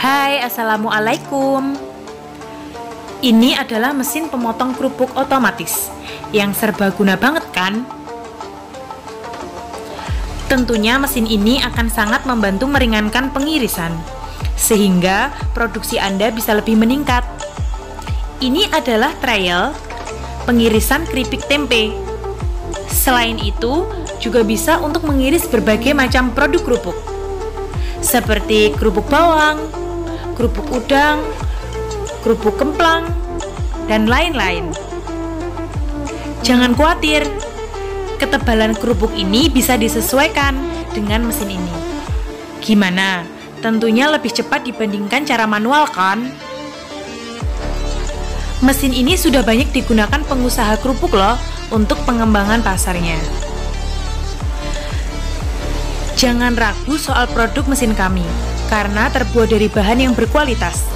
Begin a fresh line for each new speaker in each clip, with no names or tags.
Assalamualaikum. Ini adalah mesin pemotong kerupuk otomatis yang serbaguna banget kan? Tentunya mesin ini akan sangat membantu meringankan pengirisan sehingga produksi Anda bisa lebih meningkat. Ini adalah trial pengirisan keripik tempe. Selain itu, juga bisa untuk mengiris berbagai macam produk kerupuk seperti kerupuk bawang, kerupuk udang, kerupuk kemplang, dan lain-lain. Jangan khawatir, ketebalan kerupuk ini bisa disesuaikan dengan mesin ini. Gimana? Tentunya lebih cepat dibandingkan cara manual kan? Mesin ini sudah banyak digunakan pengusaha kerupuk loh untuk pengembangan pasarnya. Jangan ragu soal produk mesin kami, karena terbuat dari bahan yang berkualitas.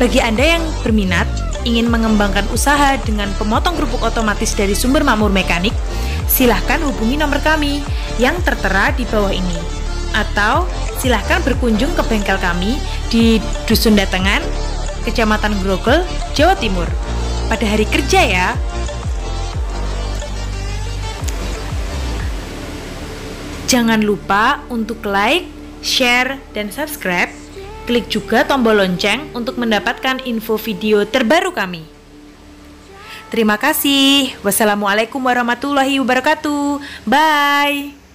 Bagi Anda yang berminat, ingin mengembangkan usaha dengan pemotong kerupuk otomatis dari sumber makmur mekanik, silahkan hubungi nomor kami yang tertera di bawah ini. Atau silahkan berkunjung ke bengkel kami di Dusun Datengan, Kecamatan Grogol, Jawa Timur. Pada hari kerja ya, Jangan lupa untuk like, share, dan subscribe. Klik juga tombol lonceng untuk mendapatkan info video terbaru kami. Terima kasih. Wassalamualaikum warahmatullahi wabarakatuh. Bye.